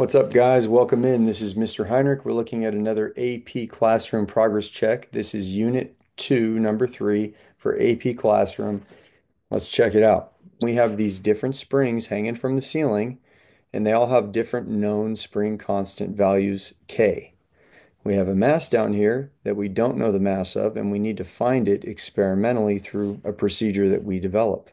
What's up, guys? Welcome in. This is Mr. Heinrich. We're looking at another AP Classroom progress check. This is Unit 2, number 3 for AP Classroom. Let's check it out. We have these different springs hanging from the ceiling, and they all have different known spring constant values, K. We have a mass down here that we don't know the mass of, and we need to find it experimentally through a procedure that we develop.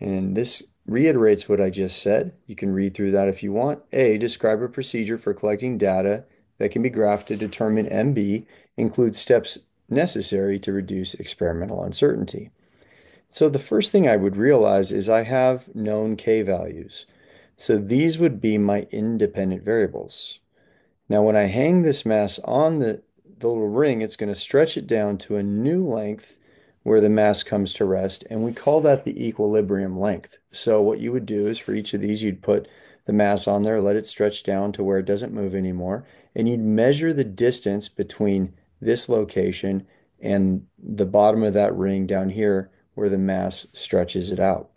And this reiterates what I just said. You can read through that if you want. A, describe a procedure for collecting data that can be graphed to determine MB, include steps necessary to reduce experimental uncertainty. So the first thing I would realize is I have known K values. So these would be my independent variables. Now, when I hang this mass on the, the little ring, it's going to stretch it down to a new length where the mass comes to rest, and we call that the equilibrium length. So what you would do is for each of these, you'd put the mass on there, let it stretch down to where it doesn't move anymore, and you'd measure the distance between this location and the bottom of that ring down here where the mass stretches it out.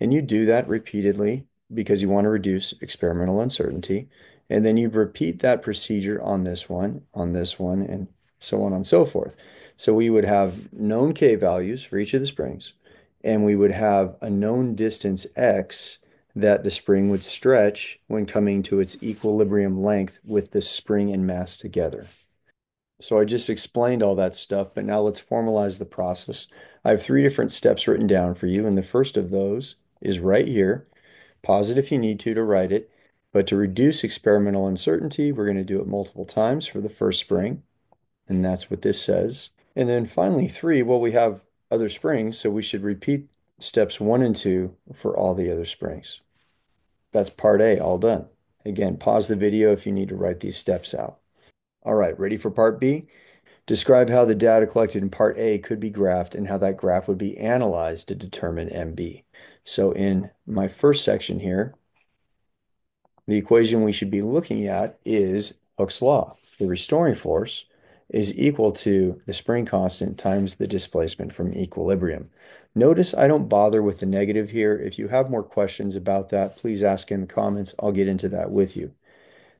And you do that repeatedly because you want to reduce experimental uncertainty. And then you repeat that procedure on this one, on this one, and so on and so forth. So we would have known K values for each of the springs, and we would have a known distance X that the spring would stretch when coming to its equilibrium length with the spring and mass together. So I just explained all that stuff, but now let's formalize the process. I have three different steps written down for you, and the first of those is right here. Pause it if you need to to write it. But to reduce experimental uncertainty, we're going to do it multiple times for the first spring. And that's what this says. And then finally, three, well, we have other springs, so we should repeat steps one and two for all the other springs. That's part A, all done. Again, pause the video if you need to write these steps out. All right, ready for part B? Describe how the data collected in part A could be graphed and how that graph would be analyzed to determine MB. So in my first section here, the equation we should be looking at is Hooke's law. The restoring force is equal to the spring constant times the displacement from equilibrium. Notice I don't bother with the negative here. If you have more questions about that, please ask in the comments. I'll get into that with you.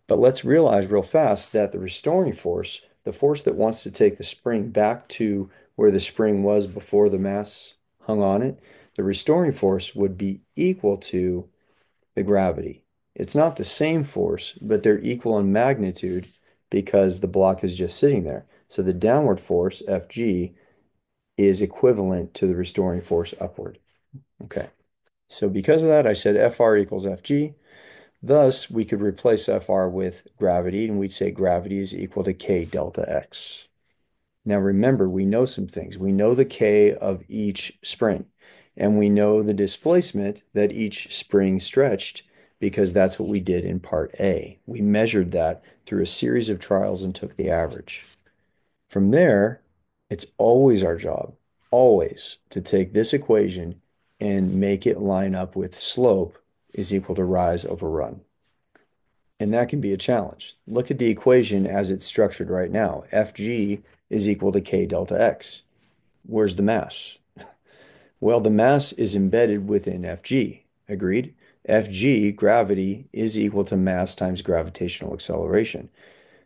But let's realize real fast that the restoring force, the force that wants to take the spring back to where the spring was before the mass hung on it, the restoring force would be equal to the gravity. It's not the same force, but they're equal in magnitude because the block is just sitting there. So the downward force, Fg, is equivalent to the restoring force upward. Okay. So because of that, I said Fr equals Fg. Thus, we could replace Fr with gravity, and we'd say gravity is equal to K delta X. Now remember, we know some things. We know the K of each spring, and we know the displacement that each spring stretched because that's what we did in part A. We measured that through a series of trials and took the average. From there, it's always our job, always, to take this equation and make it line up with slope is equal to rise over run. And that can be a challenge. Look at the equation as it's structured right now. Fg is equal to k delta x. Where's the mass? Well, the mass is embedded within Fg. Agreed? Fg, gravity, is equal to mass times gravitational acceleration.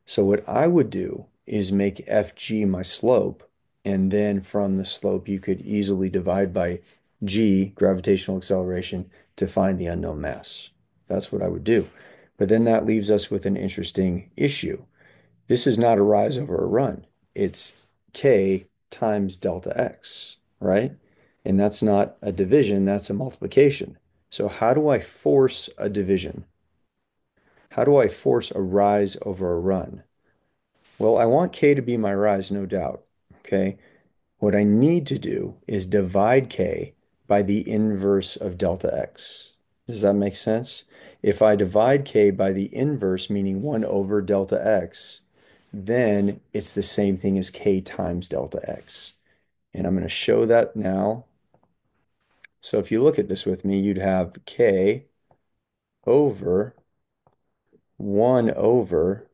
So what I would do is make Fg my slope, and then from the slope you could easily divide by g, gravitational acceleration, to find the unknown mass. That's what I would do. But then that leaves us with an interesting issue. This is not a rise over a run. It's k times delta x, right? And that's not a division, that's a multiplication. So how do I force a division? How do I force a rise over a run? Well, I want k to be my rise, no doubt. Okay. What I need to do is divide k by the inverse of delta x. Does that make sense? If I divide k by the inverse, meaning 1 over delta x, then it's the same thing as k times delta x. And I'm going to show that now so if you look at this with me, you'd have k over 1 over,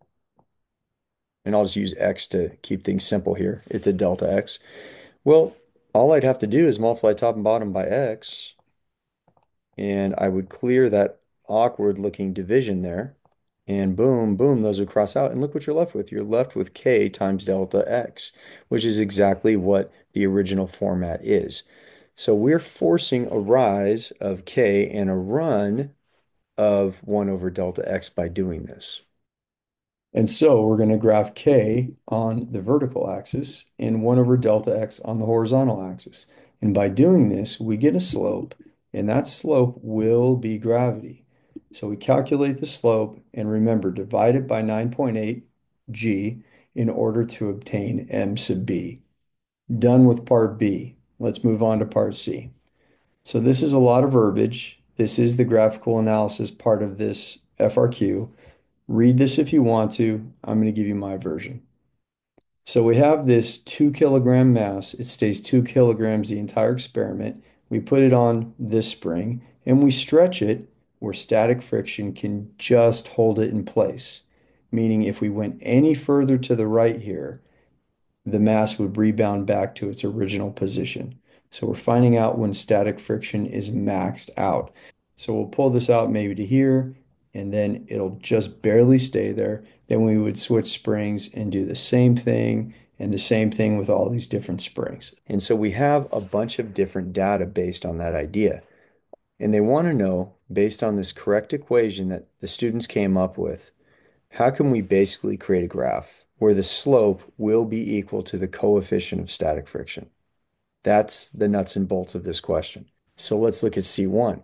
and I'll just use x to keep things simple here. It's a delta x. Well, all I'd have to do is multiply top and bottom by x, and I would clear that awkward looking division there. And boom, boom, those would cross out. And look what you're left with. You're left with k times delta x, which is exactly what the original format is. So we're forcing a rise of k and a run of 1 over delta x by doing this. And so we're going to graph k on the vertical axis and 1 over delta x on the horizontal axis. And by doing this, we get a slope, and that slope will be gravity. So we calculate the slope, and remember, divide it by 9.8 g in order to obtain m sub b. Done with part B. Let's move on to part C. So this is a lot of verbiage. This is the graphical analysis part of this FRQ. Read this if you want to. I'm going to give you my version. So we have this two kilogram mass. It stays two kilograms the entire experiment. We put it on this spring and we stretch it where static friction can just hold it in place. Meaning if we went any further to the right here, the mass would rebound back to its original position. So we're finding out when static friction is maxed out. So we'll pull this out maybe to here, and then it'll just barely stay there. Then we would switch springs and do the same thing and the same thing with all these different springs. And so we have a bunch of different data based on that idea. And they want to know, based on this correct equation that the students came up with, how can we basically create a graph where the slope will be equal to the coefficient of static friction? That's the nuts and bolts of this question. So let's look at C1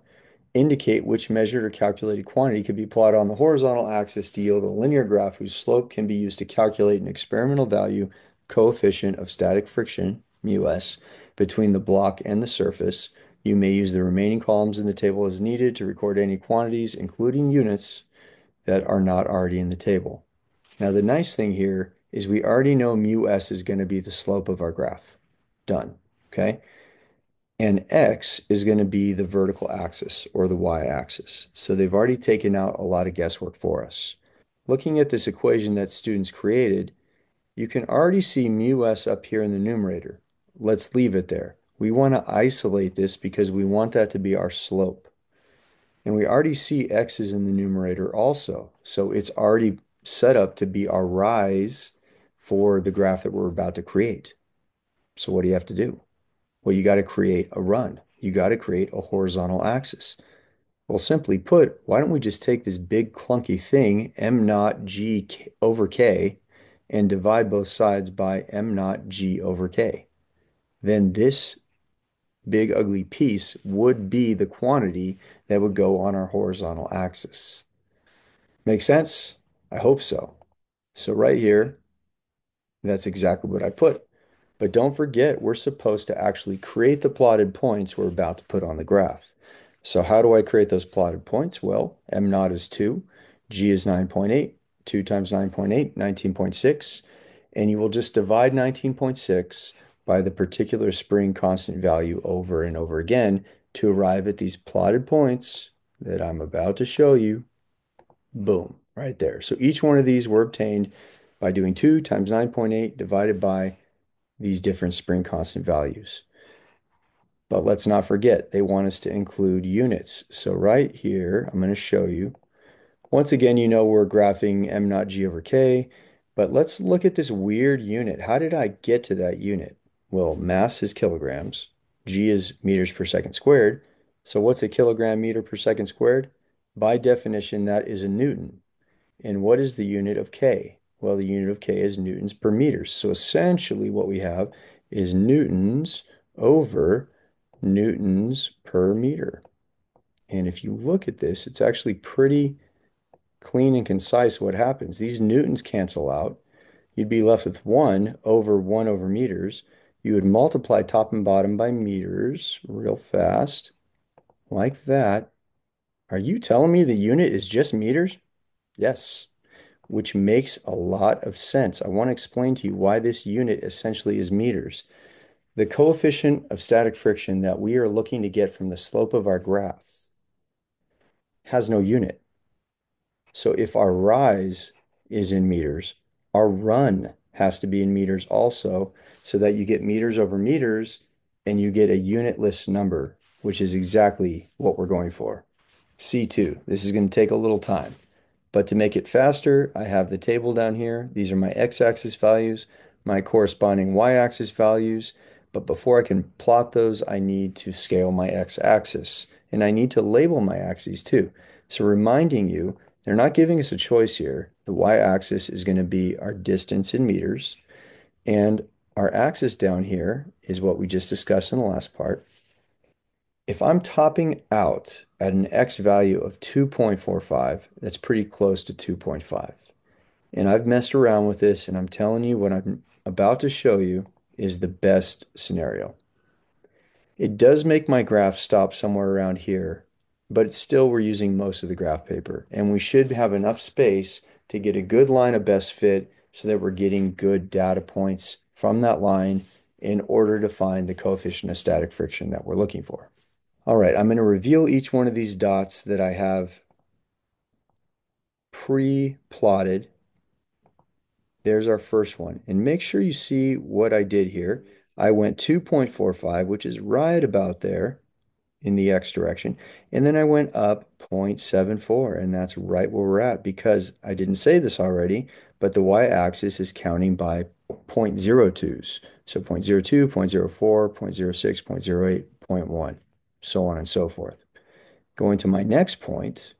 indicate which measured or calculated quantity could be plotted on the horizontal axis to yield a linear graph whose slope can be used to calculate an experimental value coefficient of static friction, mu s, between the block and the surface. You may use the remaining columns in the table as needed to record any quantities, including units, that are not already in the table. Now, the nice thing here is we already know mu s is going to be the slope of our graph. Done. Okay and x is going to be the vertical axis or the y-axis. So they've already taken out a lot of guesswork for us. Looking at this equation that students created, you can already see mu s up here in the numerator. Let's leave it there. We want to isolate this because we want that to be our slope. And we already see x is in the numerator also. So it's already set up to be our rise for the graph that we're about to create. So what do you have to do? Well, you got to create a run. You got to create a horizontal axis. Well, simply put, why don't we just take this big clunky thing, m naught g over k, and divide both sides by m naught g over k. Then this big ugly piece would be the quantity that would go on our horizontal axis. Make sense? I hope so. So right here, that's exactly what I put. But don't forget, we're supposed to actually create the plotted points we're about to put on the graph. So how do I create those plotted points? Well, m naught is 2, g is 9.8, 2 times 9.8, 19.6, and you will just divide 19.6 by the particular spring constant value over and over again to arrive at these plotted points that I'm about to show you. Boom, right there. So each one of these were obtained by doing 2 times 9.8 divided by these different spring constant values. But let's not forget, they want us to include units. So right here, I'm going to show you. Once again, you know we're graphing m naught g over k, but let's look at this weird unit. How did I get to that unit? Well, mass is kilograms, g is meters per second squared. So what's a kilogram meter per second squared? By definition, that is a newton. And what is the unit of k? Well, the unit of K is newtons per meter. So essentially what we have is newtons over newtons per meter. And if you look at this, it's actually pretty clean and concise what happens. These newtons cancel out. You'd be left with 1 over 1 over meters. You would multiply top and bottom by meters real fast, like that. Are you telling me the unit is just meters? Yes which makes a lot of sense. I want to explain to you why this unit essentially is meters. The coefficient of static friction that we are looking to get from the slope of our graph has no unit. So if our rise is in meters, our run has to be in meters also, so that you get meters over meters and you get a unitless number, which is exactly what we're going for. C2, this is going to take a little time. But to make it faster, I have the table down here. These are my x-axis values, my corresponding y-axis values. But before I can plot those, I need to scale my x-axis. And I need to label my axes too. So reminding you, they're not giving us a choice here. The y-axis is going to be our distance in meters. And our axis down here is what we just discussed in the last part. If I'm topping out at an x value of 2.45, that's pretty close to 2.5. And I've messed around with this, and I'm telling you what I'm about to show you is the best scenario. It does make my graph stop somewhere around here, but still we're using most of the graph paper. And we should have enough space to get a good line of best fit so that we're getting good data points from that line in order to find the coefficient of static friction that we're looking for. All right, I'm going to reveal each one of these dots that I have pre-plotted. There's our first one. And make sure you see what I did here. I went 2.45, which is right about there in the x direction. And then I went up 0.74, and that's right where we're at because I didn't say this already, but the y-axis is counting by 0.02s. So 0.02, 0.04, 0.06, 0.08, 0.1, so on and so forth. Going to my next point,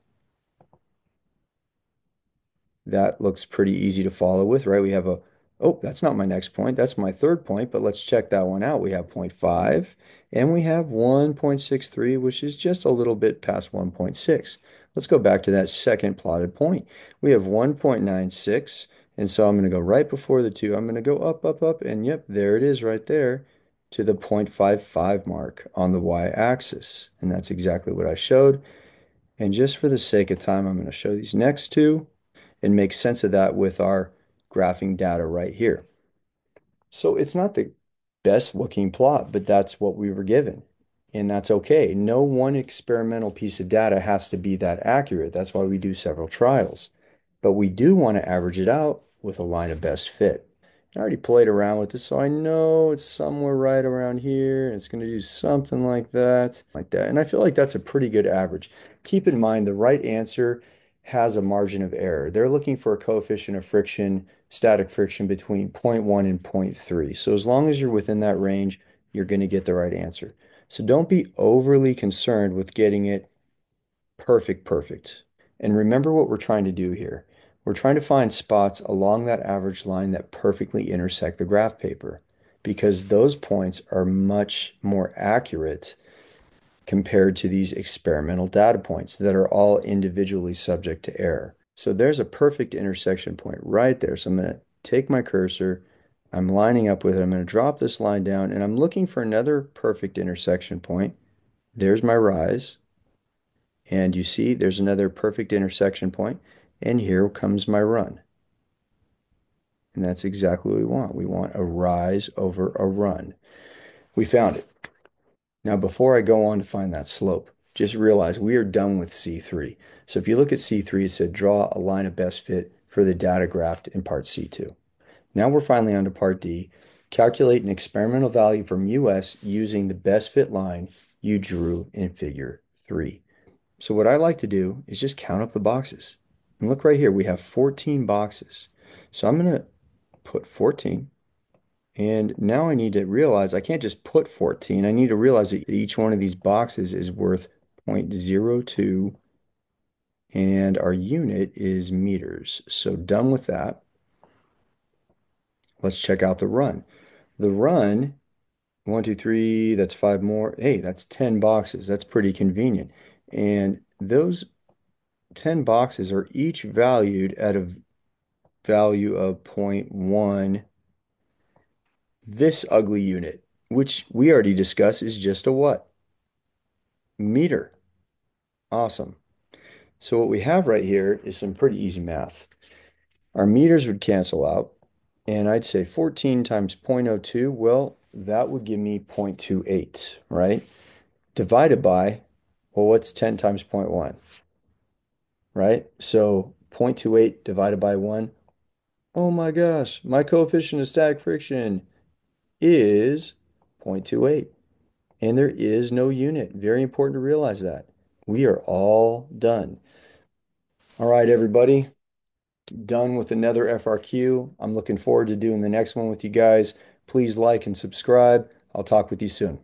that looks pretty easy to follow with, right? We have a, oh, that's not my next point. That's my third point, but let's check that one out. We have 0.5 and we have 1.63, which is just a little bit past 1.6. Let's go back to that second plotted point. We have 1.96, and so I'm going to go right before the 2. I'm going to go up, up, up, and yep, there it is right there to the 0.55 mark on the y-axis. And that's exactly what I showed. And just for the sake of time, I'm going to show these next two and make sense of that with our graphing data right here. So it's not the best looking plot, but that's what we were given. And that's okay. No one experimental piece of data has to be that accurate. That's why we do several trials. But we do want to average it out with a line of best fit. I already played around with this, so I know it's somewhere right around here. It's going to do something like that, like that. And I feel like that's a pretty good average. Keep in mind the right answer has a margin of error. They're looking for a coefficient of friction, static friction between 0.1 and 0.3. So as long as you're within that range, you're going to get the right answer. So don't be overly concerned with getting it perfect, perfect. And remember what we're trying to do here. We're trying to find spots along that average line that perfectly intersect the graph paper because those points are much more accurate compared to these experimental data points that are all individually subject to error. So there's a perfect intersection point right there. So I'm going to take my cursor, I'm lining up with it, I'm going to drop this line down, and I'm looking for another perfect intersection point. There's my rise. And you see there's another perfect intersection point, and here comes my run. And that's exactly what we want. We want a rise over a run. We found it. Now, before I go on to find that slope, just realize we are done with C3. So if you look at C3, it said draw a line of best fit for the data graphed in part C2. Now we're finally on to part D. Calculate an experimental value from mu s using the best fit line you drew in figure 3. So what I like to do is just count up the boxes. And look right here, we have 14 boxes. So I'm going to put 14 and now I need to realize I can't just put 14. I need to realize that each one of these boxes is worth 0.02 and our unit is meters. So done with that. Let's check out the run. The run, one, two, three, that's five more. Hey, that's 10 boxes. That's pretty convenient. And those 10 boxes are each valued at a value of 0.1 this ugly unit, which we already discussed, is just a what? Meter. Awesome. So what we have right here is some pretty easy math. Our meters would cancel out, and I'd say 14 times 0.02, well, that would give me 0.28, right? Divided by, well, what's 10 times 0.1? Right? So 0.28 divided by 1. Oh my gosh, my coefficient of static friction is 0.28. And there is no unit. Very important to realize that. We are all done. All right, everybody. Done with another FRQ. I'm looking forward to doing the next one with you guys. Please like and subscribe. I'll talk with you soon.